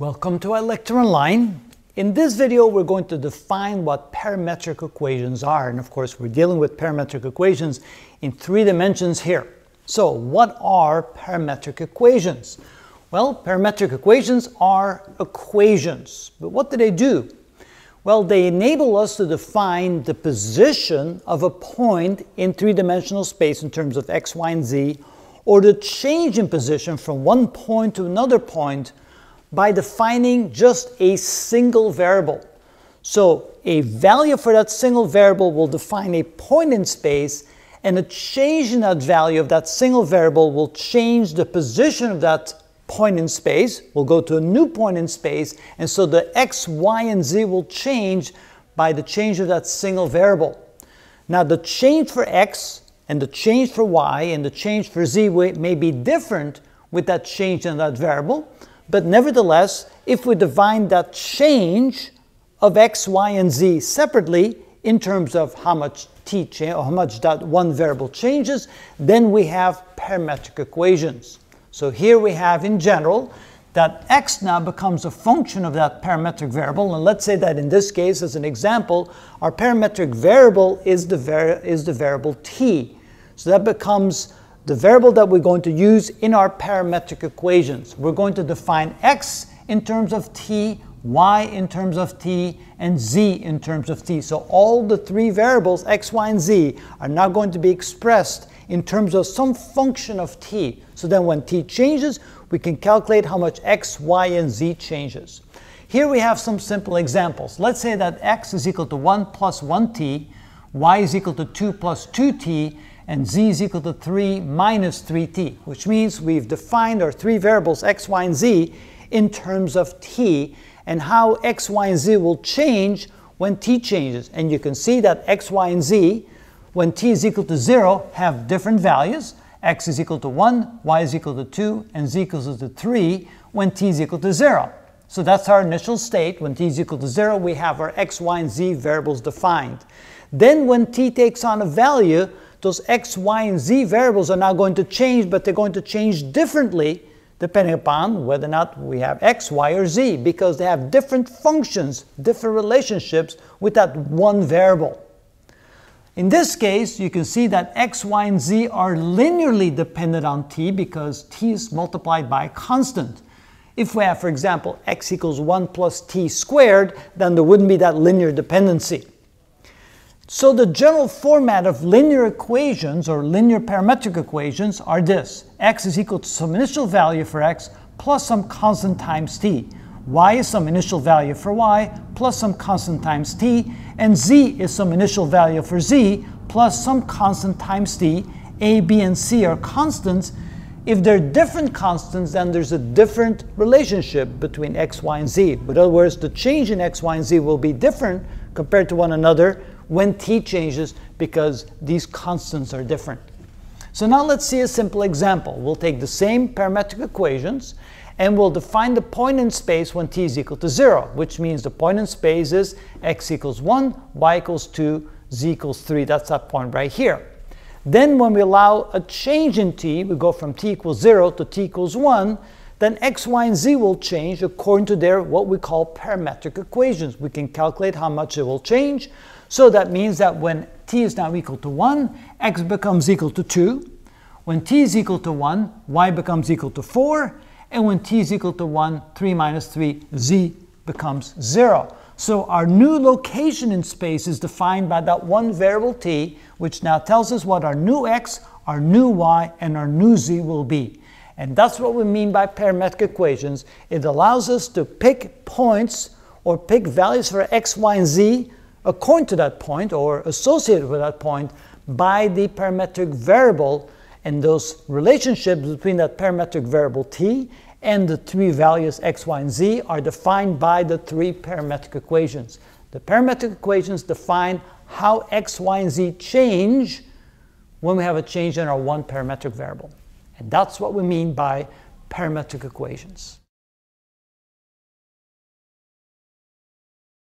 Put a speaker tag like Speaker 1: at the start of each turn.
Speaker 1: Welcome to iLecture Online. In this video, we're going to define what parametric equations are. And of course, we're dealing with parametric equations in three dimensions here. So what are parametric equations? Well, parametric equations are equations. But what do they do? Well, they enable us to define the position of a point in three-dimensional space in terms of x, y, and z, or the change in position from one point to another point by defining just a single variable. So a value for that single variable will define a point in space and a change in that value of that single variable will change the position of that point in space. We'll go to a new point in space and so the x, y, and z will change by the change of that single variable. Now the change for x and the change for y and the change for z may be different with that change in that variable, but nevertheless, if we define that change of x, y, and z separately in terms of how much t change, or how much that one variable changes, then we have parametric equations. So here we have in general that x now becomes a function of that parametric variable. And let's say that in this case, as an example, our parametric variable is the, is the variable t. So that becomes the variable that we're going to use in our parametric equations. We're going to define x in terms of t, y in terms of t, and z in terms of t. So all the three variables, x, y, and z, are now going to be expressed in terms of some function of t. So then when t changes, we can calculate how much x, y, and z changes. Here we have some simple examples. Let's say that x is equal to 1 plus 1t, y is equal to 2 plus 2t, and z is equal to 3 minus 3t, which means we've defined our three variables x, y, and z in terms of t and how x, y, and z will change when t changes. And you can see that x, y, and z, when t is equal to 0, have different values. x is equal to 1, y is equal to 2, and z equals to 3 when t is equal to 0. So that's our initial state. When t is equal to 0, we have our x, y, and z variables defined. Then when t takes on a value, those x, y, and z variables are now going to change, but they're going to change differently depending upon whether or not we have x, y, or z, because they have different functions, different relationships with that one variable. In this case, you can see that x, y, and z are linearly dependent on t because t is multiplied by a constant. If we have, for example, x equals 1 plus t squared, then there wouldn't be that linear dependency. So the general format of linear equations or linear parametric equations are this. x is equal to some initial value for x plus some constant times t. y is some initial value for y plus some constant times t. And z is some initial value for z plus some constant times t. a, b, and c are constants. If they're different constants, then there's a different relationship between x, y, and z. In other words, the change in x, y, and z will be different compared to one another when t changes because these constants are different. So now let's see a simple example. We'll take the same parametric equations and we'll define the point in space when t is equal to 0, which means the point in space is x equals 1, y equals 2, z equals 3. That's that point right here. Then when we allow a change in t, we go from t equals 0 to t equals 1, then x, y, and z will change according to their what we call parametric equations. We can calculate how much it will change. So that means that when t is now equal to 1, x becomes equal to 2. When t is equal to 1, y becomes equal to 4. And when t is equal to 1, 3 minus 3, z becomes 0. So our new location in space is defined by that one variable t, which now tells us what our new x, our new y, and our new z will be. And that's what we mean by parametric equations. It allows us to pick points or pick values for x, y, and z according to that point or associated with that point by the parametric variable and those relationships between that parametric variable t and the three values x, y, and z are defined by the three parametric equations. The parametric equations define how x, y, and z change when we have a change in our one parametric variable. And that's what we mean by parametric equations.